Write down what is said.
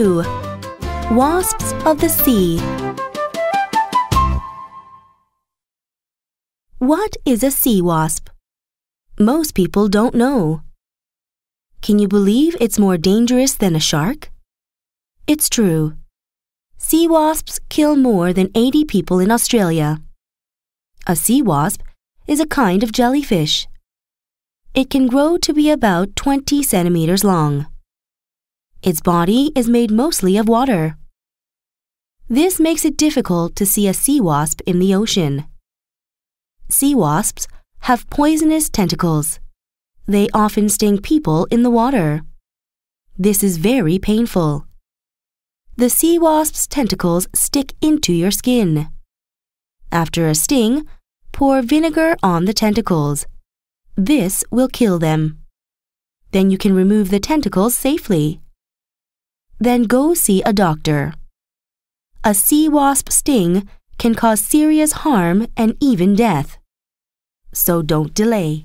2. Wasps of the Sea What is a sea wasp? Most people don't know. Can you believe it's more dangerous than a shark? It's true. Sea wasps kill more than 80 people in Australia. A sea wasp is a kind of jellyfish. It can grow to be about 20 centimeters long. Its body is made mostly of water. This makes it difficult to see a sea wasp in the ocean. Sea wasps have poisonous tentacles. They often sting people in the water. This is very painful. The sea wasp's tentacles stick into your skin. After a sting, pour vinegar on the tentacles. This will kill them. Then you can remove the tentacles safely. Then go see a doctor. A sea wasp sting can cause serious harm and even death. So don't delay.